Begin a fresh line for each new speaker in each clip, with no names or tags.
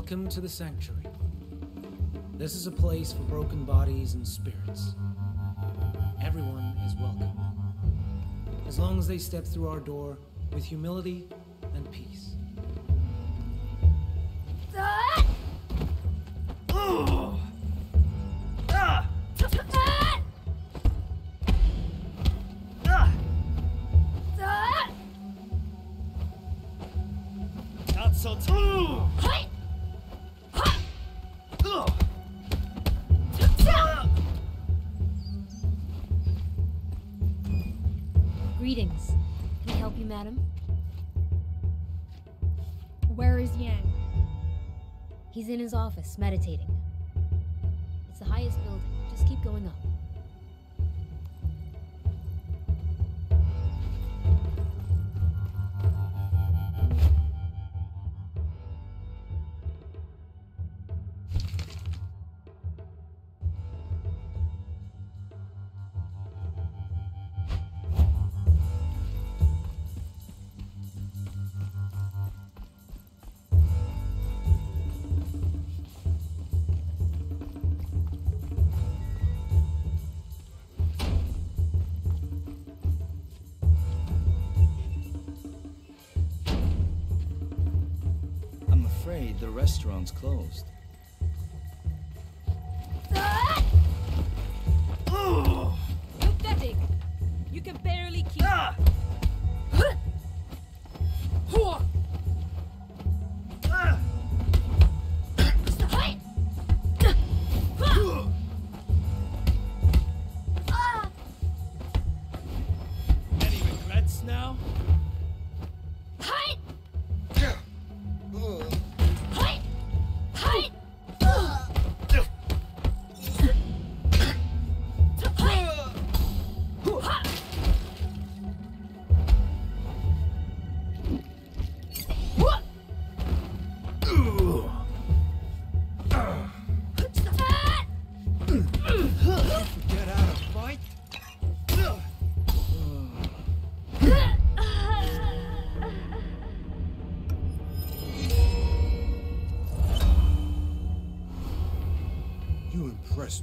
Welcome to the Sanctuary. This is a place for broken bodies and spirits. Everyone is welcome. As long as they step through our door with humility
Greetings. Can I help you, madam?
Where is Yang?
He's in his office, meditating. It's the highest building. Just keep going up.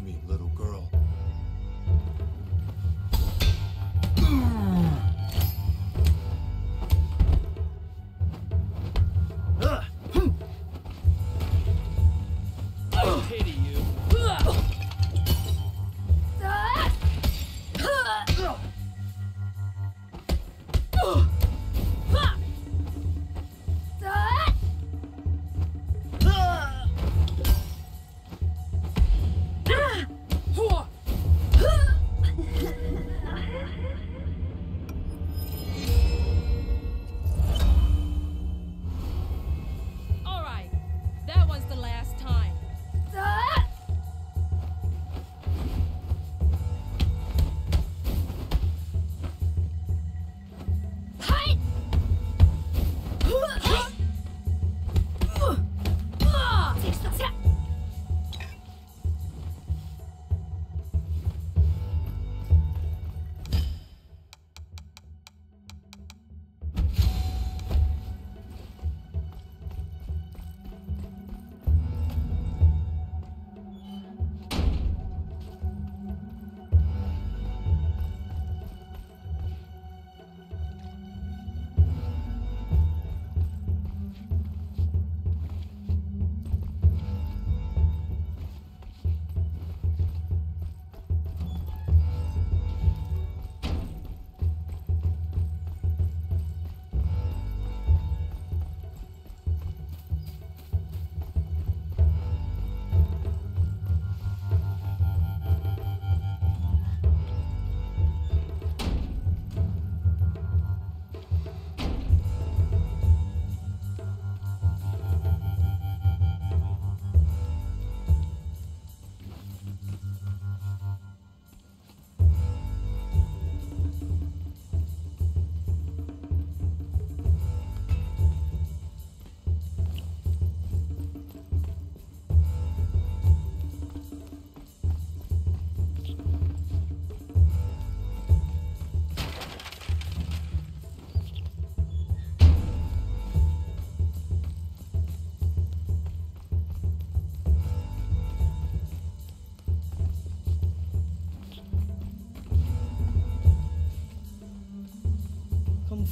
Me, little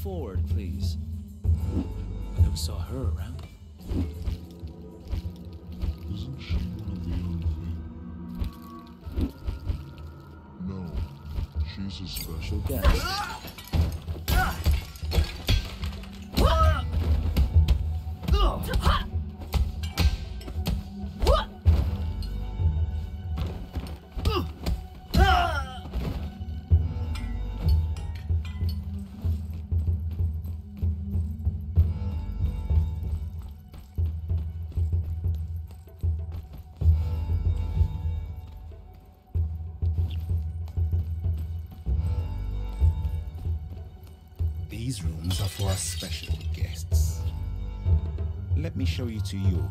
forward, please.
I never saw her around.
Isn't she one of the Uncle? No, she's a special
Guess.
Show you to you.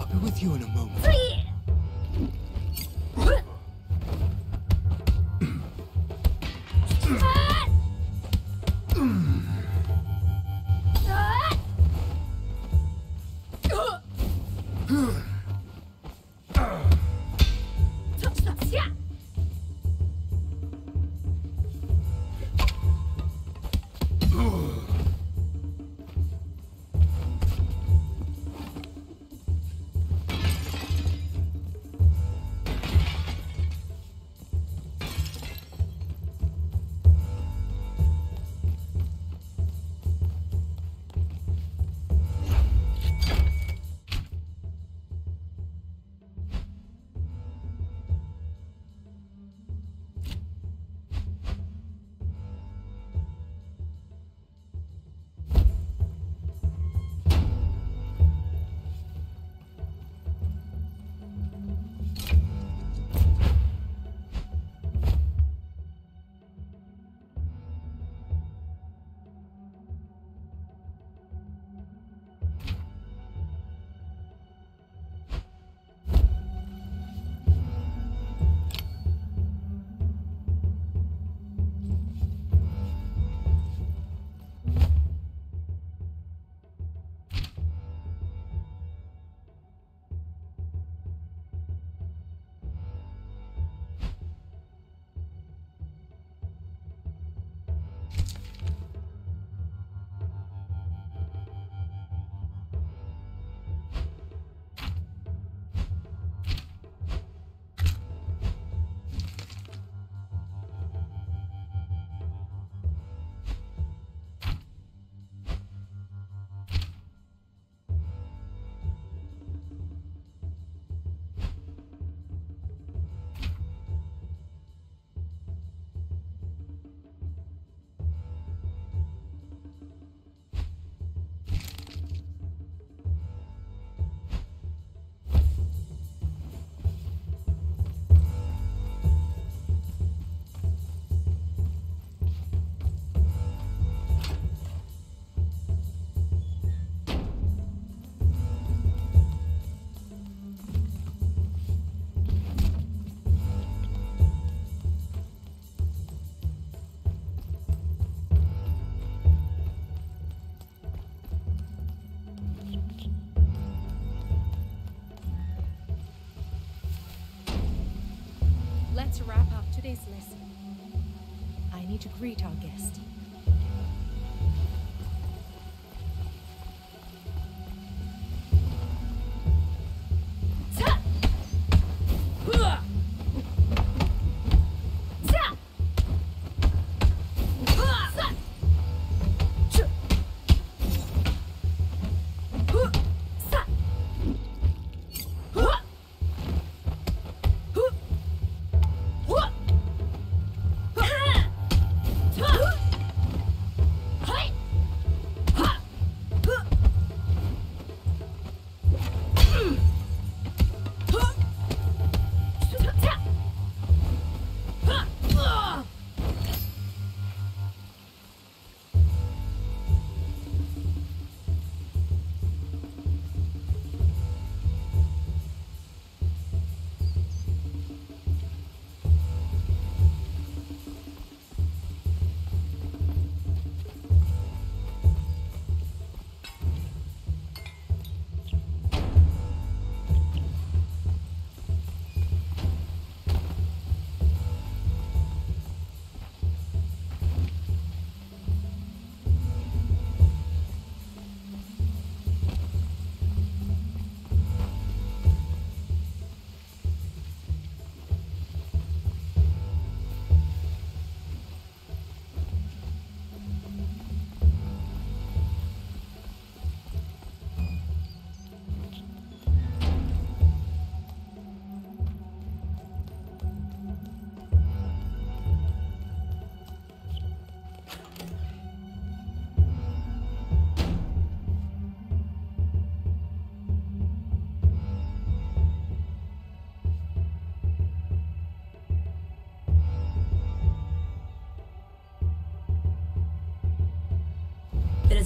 I'll be with you in a moment.
Let's today's lesson. I need to greet our guest.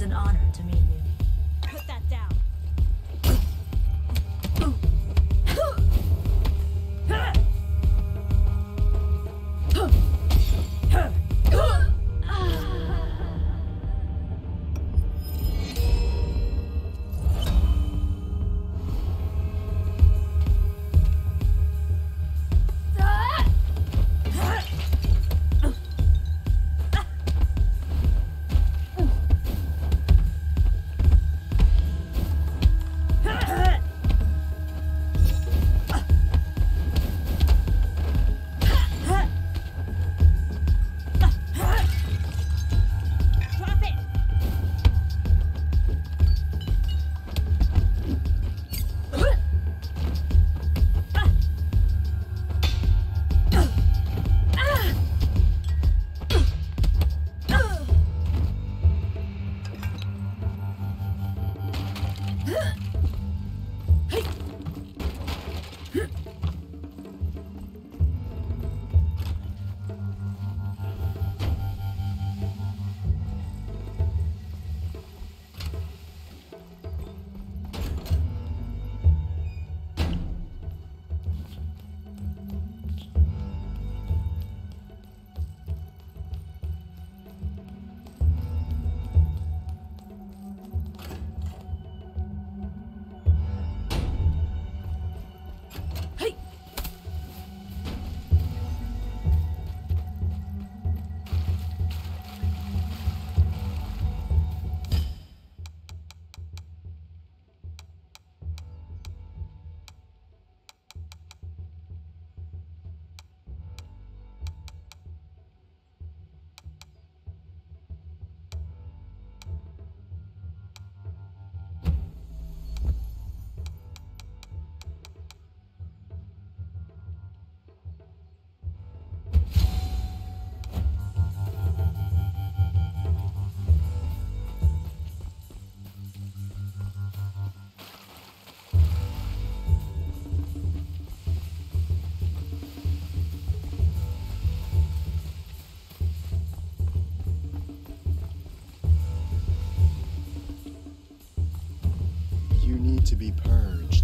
Is an honor to meet you.
Be purged.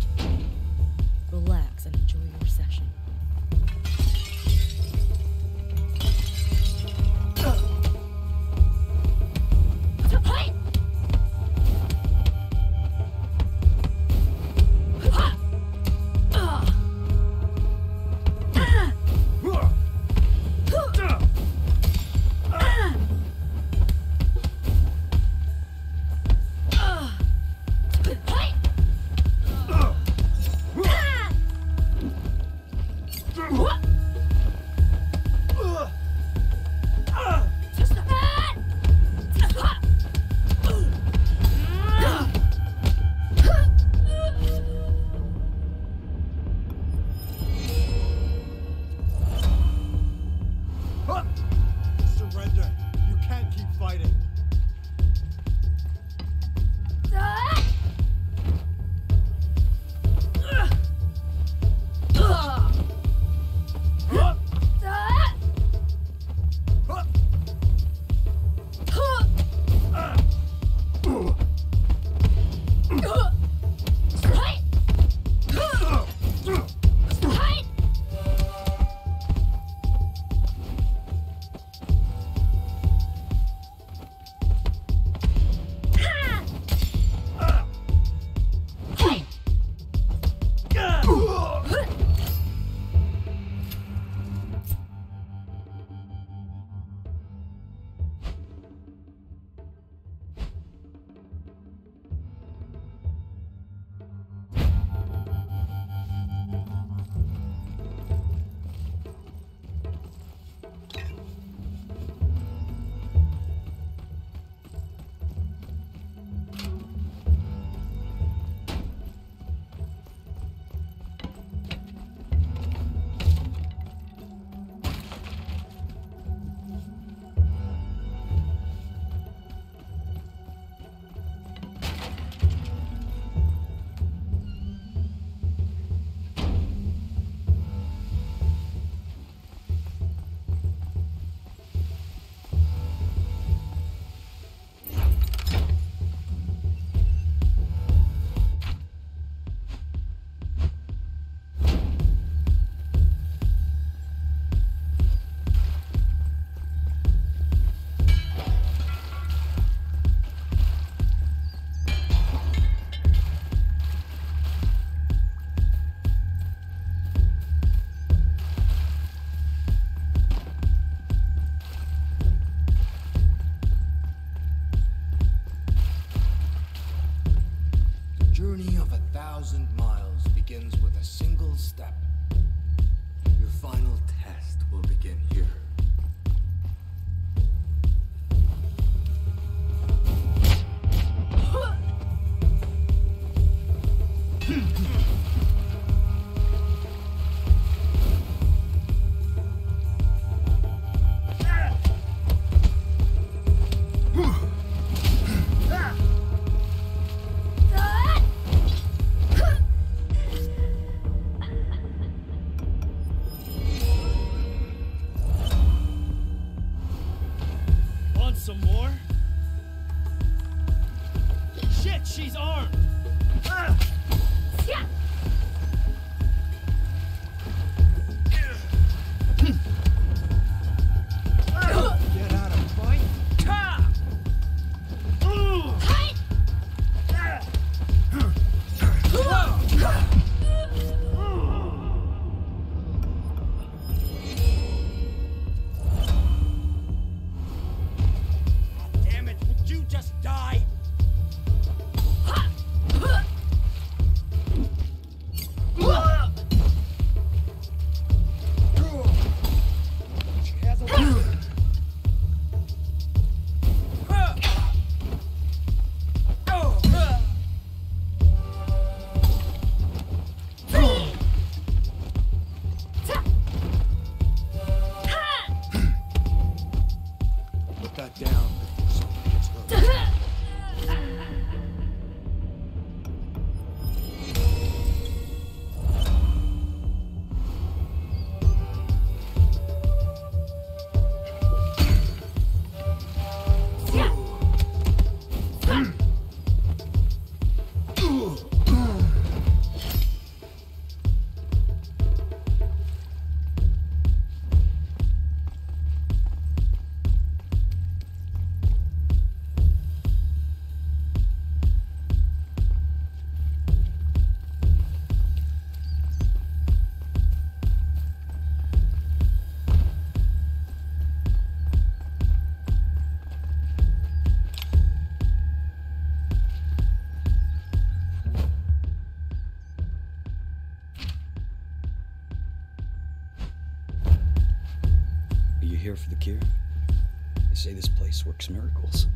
Works miracles.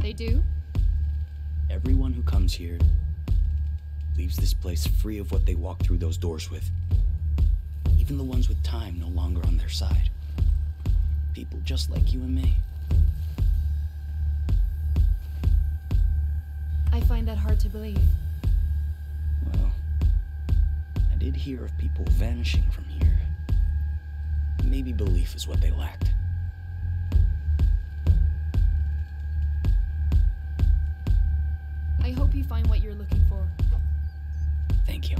They do?
Everyone who comes here leaves this place free of what they walk through those doors with. Even the ones with time no longer on their side. People just like you and me.
I find that hard to believe.
Well, I did hear of people vanishing from here. Maybe belief is what they lacked.
I hope you find what you're looking for.
Thank you.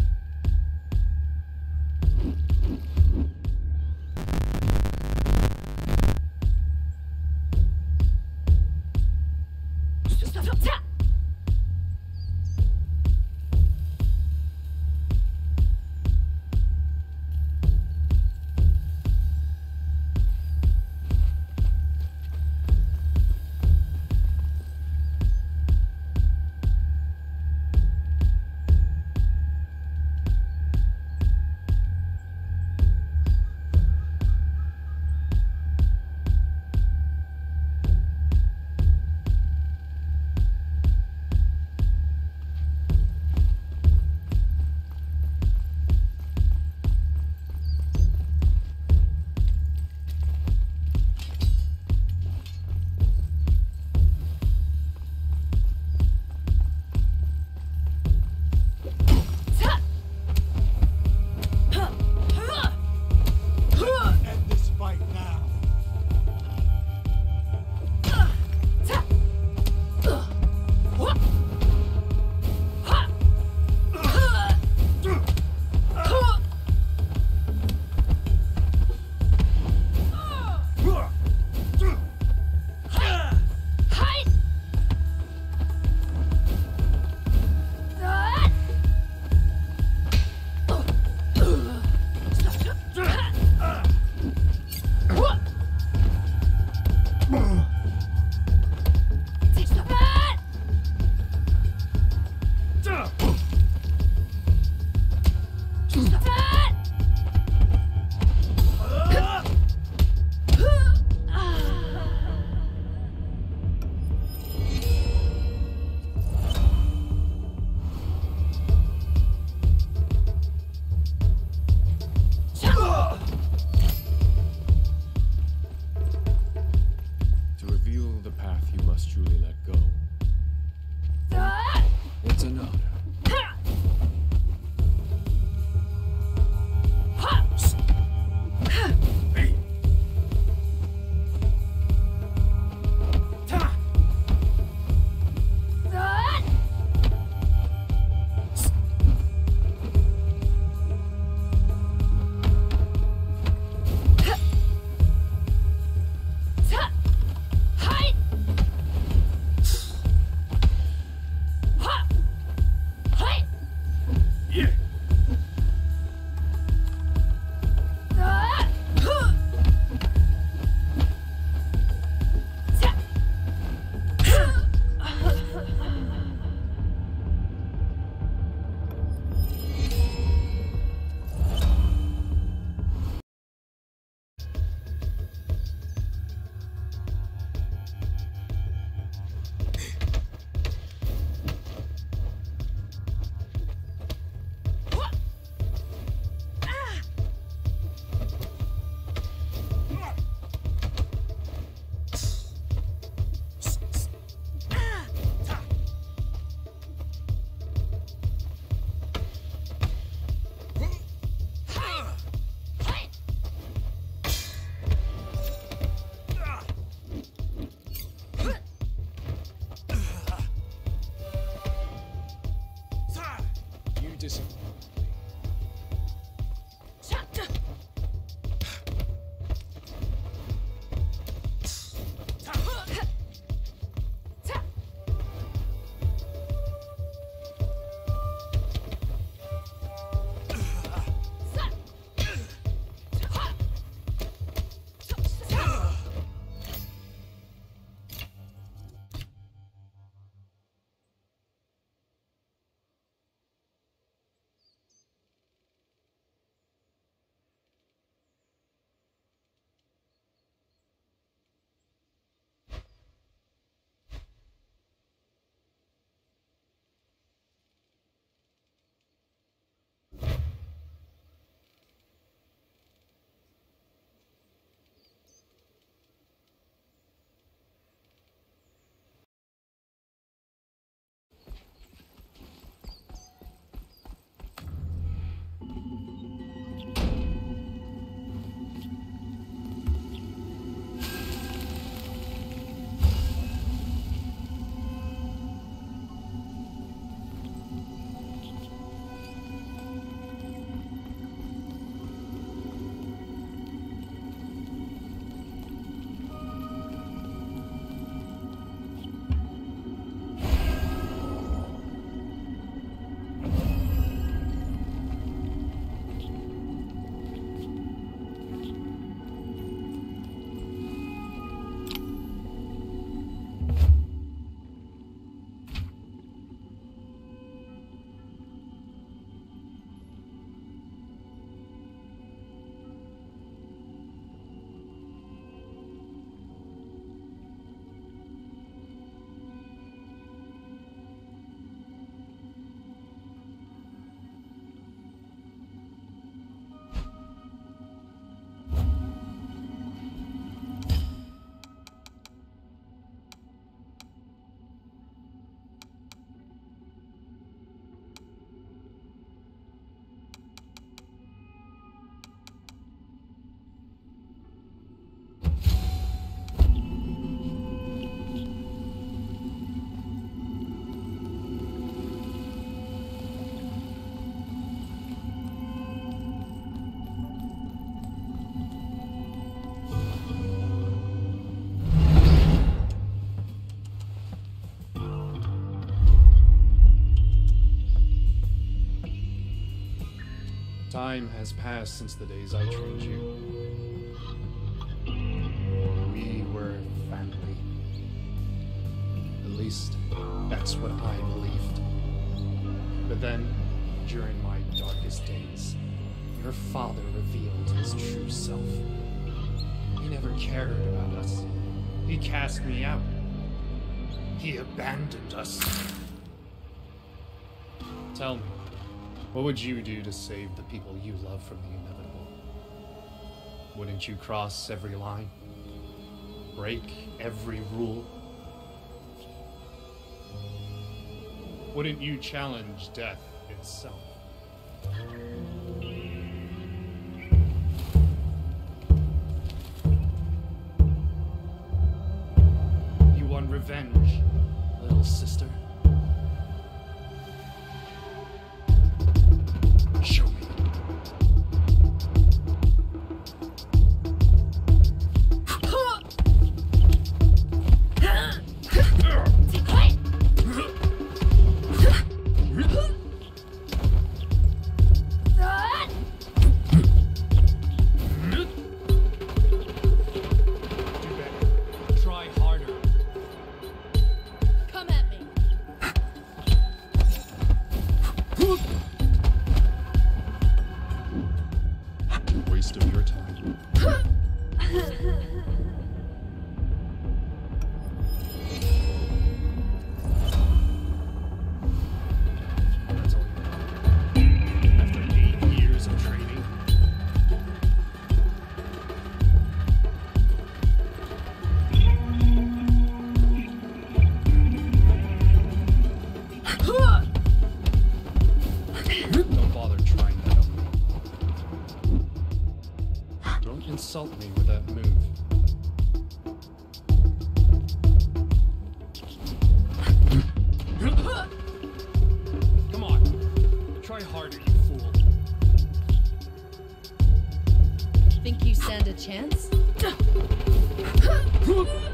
Time has passed since the days I trained you. We were family. At least, that's what I believed. But then, during my darkest days, your father revealed his true self. He never cared about us. He cast me out. He abandoned us. Tell me, what would you do to save the people you love from the inevitable? Wouldn't you cross every line? Break every rule? Wouldn't you challenge death itself?
Stand a chance?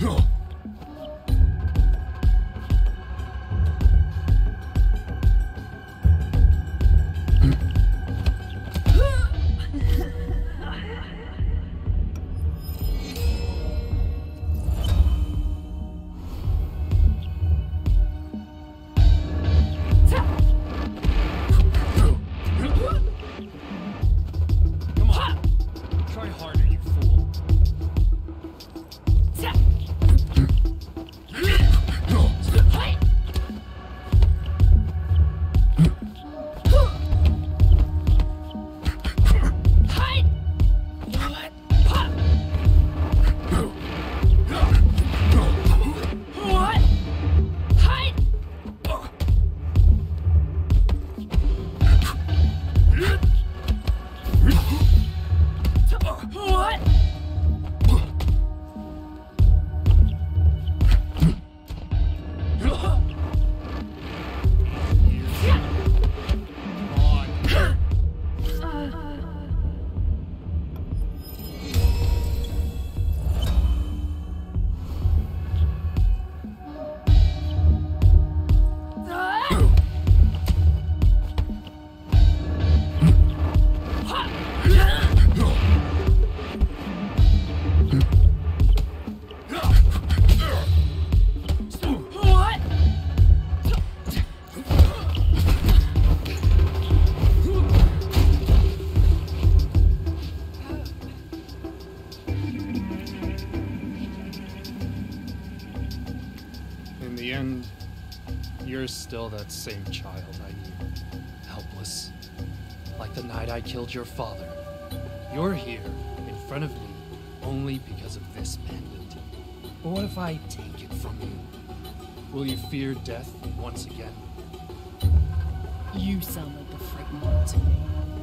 Come same child I knew. Helpless. Like the night I killed your father. You're here, in front of me, only because of this pendant. But what if I take it from you? Will you fear death once again?
You sound like the frightened one to me.